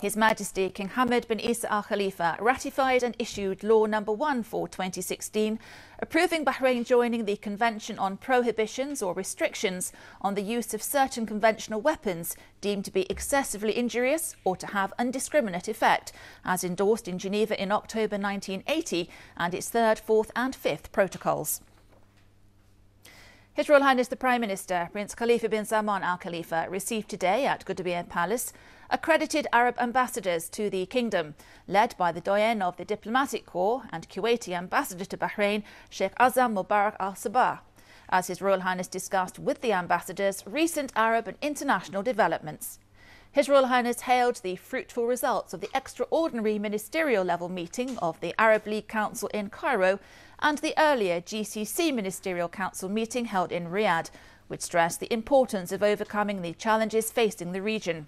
His Majesty King Hamad bin Isa Al Khalifa ratified and issued Law Number 1 for 2016, approving Bahrain joining the Convention on Prohibitions or Restrictions on the Use of Certain Conventional Weapons deemed to be excessively injurious or to have undiscriminate effect, as endorsed in Geneva in October 1980 and its third, fourth, and fifth protocols. His Royal Highness the Prime Minister, Prince Khalifa bin Salman Al Khalifa, received today at Gudaibiya Palace accredited Arab ambassadors to the kingdom, led by the doyen of the diplomatic corps and Kuwaiti ambassador to Bahrain, Sheikh Azam Mubarak Al Sabah, as His Royal Highness discussed with the ambassadors recent Arab and international developments. His Royal Highness hailed the fruitful results of the extraordinary ministerial level meeting of the Arab League Council in Cairo and the earlier GCC Ministerial Council meeting held in Riyadh, which stressed the importance of overcoming the challenges facing the region.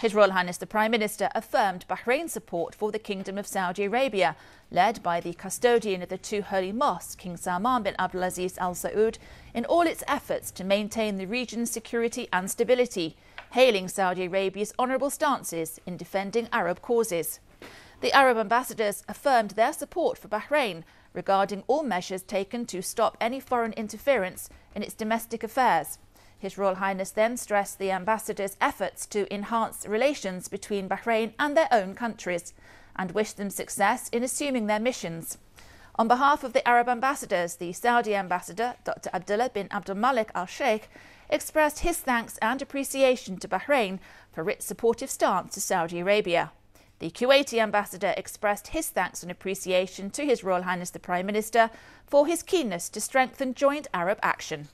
His Royal Highness the Prime Minister affirmed Bahrain's support for the Kingdom of Saudi Arabia, led by the custodian of the two holy mosques, King Salman bin Abdulaziz Al Saud, in all its efforts to maintain the region's security and stability, hailing Saudi Arabia's honourable stances in defending Arab causes. The Arab ambassadors affirmed their support for Bahrain, regarding all measures taken to stop any foreign interference in its domestic affairs. His Royal Highness then stressed the ambassadors' efforts to enhance relations between Bahrain and their own countries and wished them success in assuming their missions. On behalf of the Arab ambassadors, the Saudi ambassador, Dr. Abdullah bin Abdul Malik Al Sheikh, expressed his thanks and appreciation to Bahrain for its supportive stance to Saudi Arabia. The Kuwaiti ambassador expressed his thanks and appreciation to His Royal Highness the Prime Minister for his keenness to strengthen joint Arab action.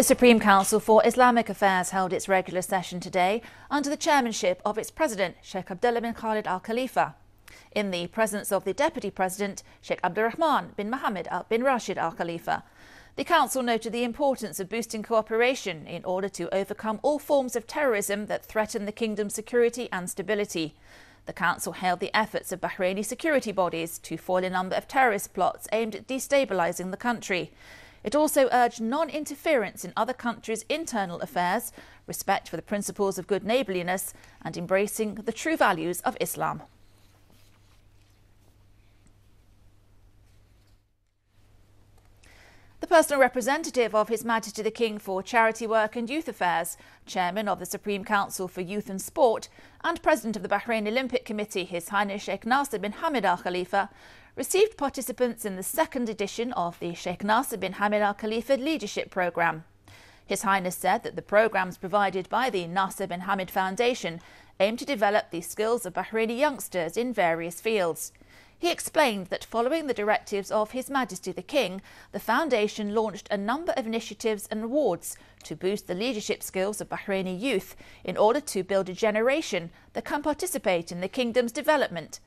The Supreme Council for Islamic Affairs held its regular session today under the chairmanship of its president, Sheikh Abdullah bin Khalid Al Khalifa. In the presence of the Deputy President, Sheikh Abdurrahman bin Mohammed bin Rashid Al Khalifa. The Council noted the importance of boosting cooperation in order to overcome all forms of terrorism that threaten the kingdom's security and stability. The Council hailed the efforts of Bahraini security bodies to foil a number of terrorist plots aimed at destabilising the country. It also urged non interference in other countries' internal affairs, respect for the principles of good neighbourliness, and embracing the true values of Islam. The personal representative of His Majesty the King for Charity Work and Youth Affairs, Chairman of the Supreme Council for Youth and Sport, and President of the Bahrain Olympic Committee, His Highness Sheikh Nasser bin Hamad Al Khalifa, received participants in the second edition of the Sheikh Nasser bin Hamad Al Khalifa Leadership Programme. His Highness said that the programmes provided by the Nasser bin Hamad Foundation aim to develop the skills of Bahraini youngsters in various fields. He explained that following the directives of His Majesty the King, the Foundation launched a number of initiatives and awards to boost the leadership skills of Bahraini youth in order to build a generation that can participate in the kingdom's development.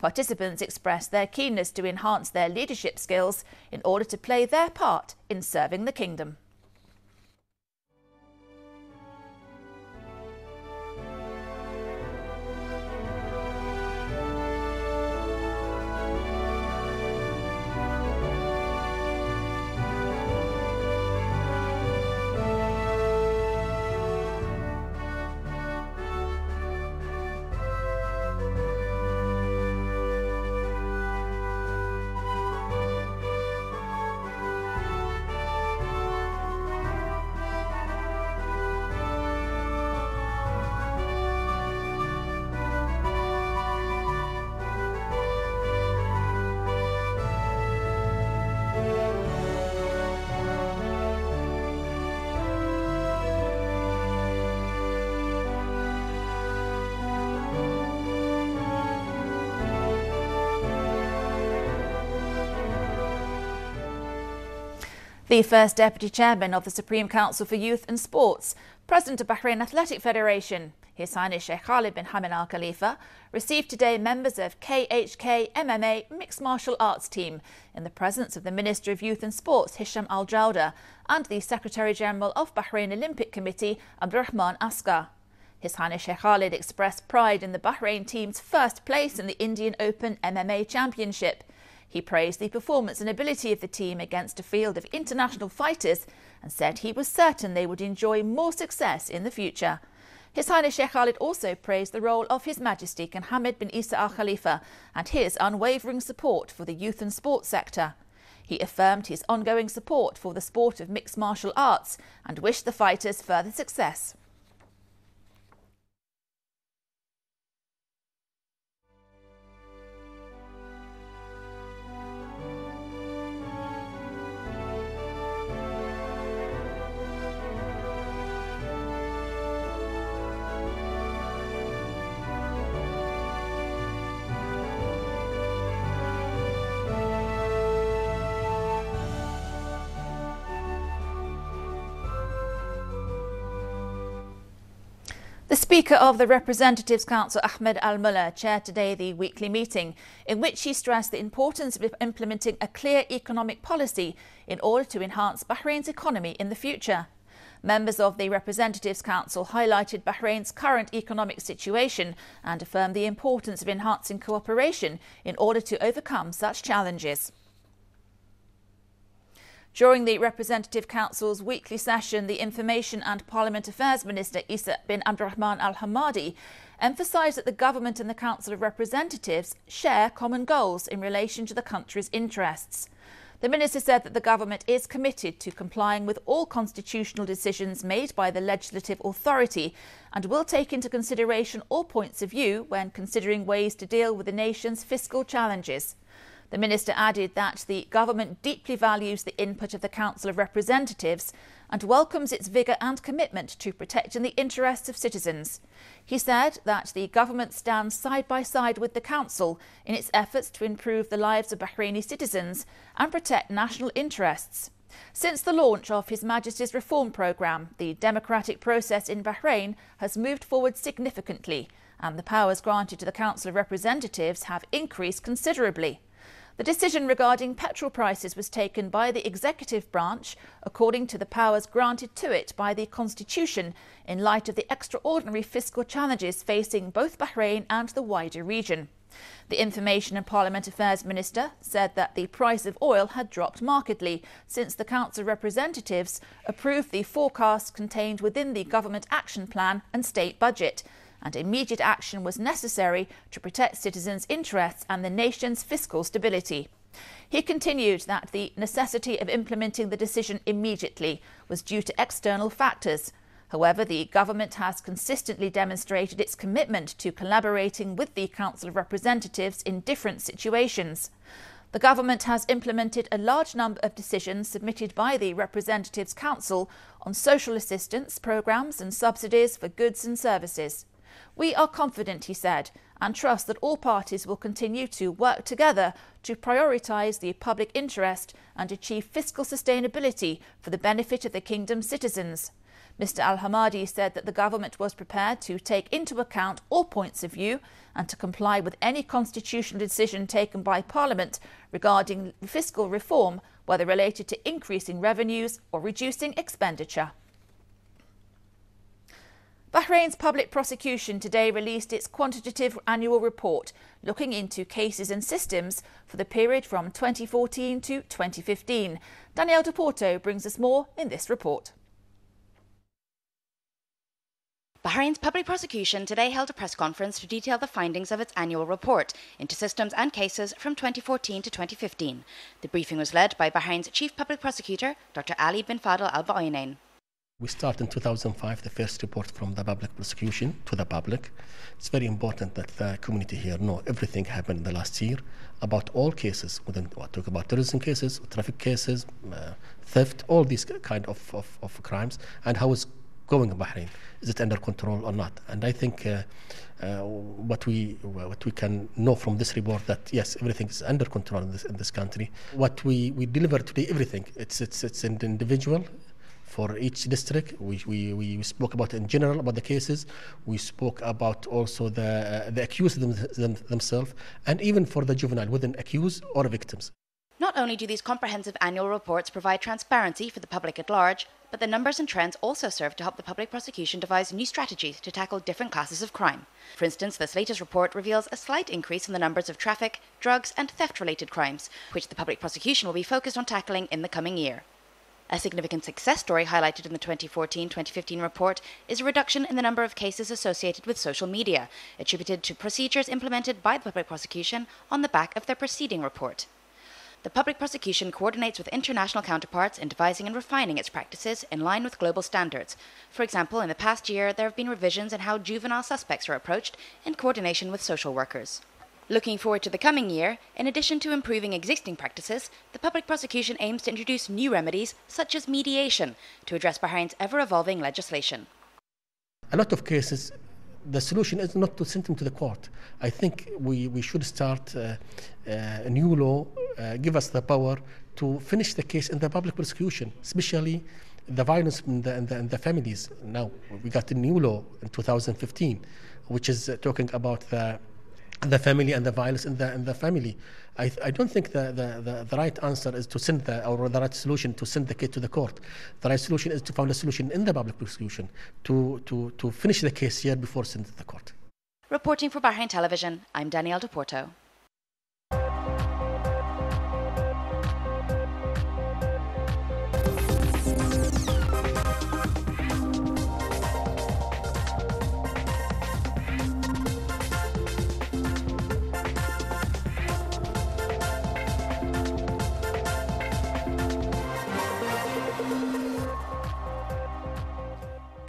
Participants expressed their keenness to enhance their leadership skills in order to play their part in serving the kingdom. The first Deputy Chairman of the Supreme Council for Youth and Sports, President of Bahrain Athletic Federation, His Highness Sheikh Khalid bin Hamad Al Khalifa, received today members of KHK MMA Mixed Martial Arts team in the presence of the Minister of Youth and Sports, Hisham Al Jawda, and the Secretary General of Bahrain Olympic Committee, Abdurrahman Askar. His Highness Sheikh Khalid expressed pride in the Bahrain team's first place in the Indian Open MMA Championship. He praised the performance and ability of the team against a field of international fighters and said he was certain they would enjoy more success in the future. His Highness Sheikh Khalid also praised the role of His Majesty King Hamad bin Isa Al Khalifa and his unwavering support for the youth and sports sector. He affirmed his ongoing support for the sport of mixed martial arts and wished the fighters further success. The Speaker of the Representatives Council, Ahmed Al Mullah, chaired today the weekly meeting in which he stressed the importance of implementing a clear economic policy in order to enhance Bahrain's economy in the future. Members of the Representatives Council highlighted Bahrain's current economic situation and affirmed the importance of enhancing cooperation in order to overcome such challenges. During the Representative Council's weekly session, the Information and Parliament Affairs Minister Isa bin Abdurrahman Al Hamadi emphasised that the government and the Council of Representatives share common goals in relation to the country's interests. The minister said that the government is committed to complying with all constitutional decisions made by the legislative authority and will take into consideration all points of view when considering ways to deal with the nation's fiscal challenges. The minister added that the government deeply values the input of the Council of Representatives and welcomes its vigour and commitment to protecting the interests of citizens. He said that the government stands side by side with the Council in its efforts to improve the lives of Bahraini citizens and protect national interests. Since the launch of His Majesty's reform programme, the democratic process in Bahrain has moved forward significantly, and the powers granted to the Council of Representatives have increased considerably. The decision regarding petrol prices was taken by the executive branch according to the powers granted to it by the Constitution in light of the extraordinary fiscal challenges facing both Bahrain and the wider region. The Information and Parliament Affairs Minister said that the price of oil had dropped markedly since the Council of Representatives approved the forecasts contained within the Government Action Plan and State Budget and immediate action was necessary to protect citizens' interests and the nation's fiscal stability. He continued that the necessity of implementing the decision immediately was due to external factors. However, the government has consistently demonstrated its commitment to collaborating with the Council of Representatives in different situations. The government has implemented a large number of decisions submitted by the Representatives Council on social assistance programmes and subsidies for goods and services. We are confident, he said, and trust that all parties will continue to work together to prioritise the public interest and achieve fiscal sustainability for the benefit of the Kingdom's citizens. Mr Al Hamadi said that the government was prepared to take into account all points of view and to comply with any constitutional decision taken by Parliament regarding fiscal reform, whether related to increasing revenues or reducing expenditure. Bahrain's public prosecution today released its quantitative annual report looking into cases and systems for the period from 2014 to 2015. Danielle Deporto brings us more in this report. Bahrain's public prosecution today held a press conference to detail the findings of its annual report into systems and cases from 2014 to 2015. The briefing was led by Bahrain's chief public prosecutor, Dr. Ali bin Fadl Al Ba'inain. We start in 2005 the first report from the public prosecution to the public. It's very important that the community here know everything happened in the last year about all cases. We talk about terrorism cases, traffic cases, uh, theft, all these kind of, of, of crimes, and how it's going in Bahrain. Is it under control or not? And I think uh, uh, what we what we can know from this report that yes, everything is under control in this in this country. What we, we deliver today, everything it's it's it's an individual for each district. We, we, we spoke about in general about the cases. We spoke about also the, uh, the accused them, them, themselves, and even for the juvenile, within accused or victims. Not only do these comprehensive annual reports provide transparency for the public at large, but the numbers and trends also serve to help the public prosecution devise new strategies to tackle different classes of crime. For instance, this latest report reveals a slight increase in the numbers of traffic, drugs, and theft related crimes, which the public prosecution will be focused on tackling in the coming year. A significant success story highlighted in the 2014 2015 report is a reduction in the number of cases associated with social media, attributed to procedures implemented by the public prosecution on the back of their preceding report. The public prosecution coordinates with international counterparts in devising and refining its practices in line with global standards. For example, in the past year, there have been revisions in how juvenile suspects are approached in coordination with social workers. Looking forward to the coming year, in addition to improving existing practices, the public prosecution aims to introduce new remedies, such as mediation, to address Bahrain's ever evolving legislation. A lot of cases, the solution is not to send them to the court. I think we, we should start uh, uh, a new law, uh, give us the power to finish the case in the public prosecution, especially the violence in the, in the, in the families. Now, we got a new law in 2015, which is uh, talking about the the family and the violence in the in the family. I, I don't think the, the, the, the, right answer is to send the or the right solution to send the kid to the court. The right solution is to find a solution in the public prosecution to to to finish the case here before sending to the court. Reporting for Bahrain Television, I'm Danielle Deporto.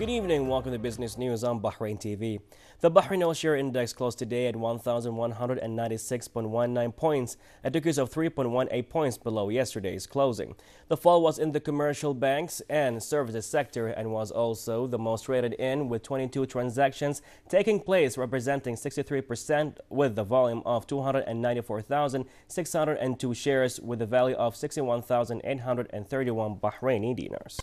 Good evening, welcome to Business News on Bahrain TV. The Bahrain All Share Index closed today at 1,196.19 points, a decrease of 3.18 points below yesterday's closing. The fall was in the commercial banks and services sector and was also the most traded in, with 22 transactions taking place, representing 63% with the volume of 294,602 shares with a value of 61,831 Bahraini dinars.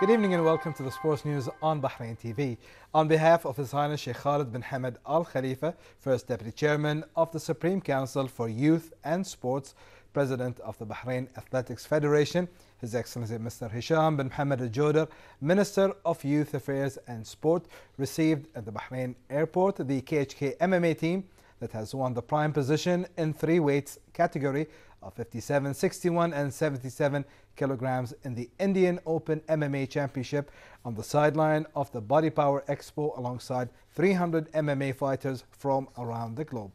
Good evening and welcome to the sports news on Bahrain TV. On behalf of His Highness Sheikh Khalid bin Hamad Al Khalifa, First Deputy Chairman of the Supreme Council for Youth and Sports, President of the Bahrain Athletics Federation, His Excellency Mr. Hisham bin Hamad Al Joder, Minister of Youth Affairs and Sport, received at the Bahrain airport the KHK MMA team that has won the prime position in three weights category of 57, 61 and 77 kilograms in the Indian Open MMA Championship on the sideline of the Body Power Expo alongside 300 MMA fighters from around the globe.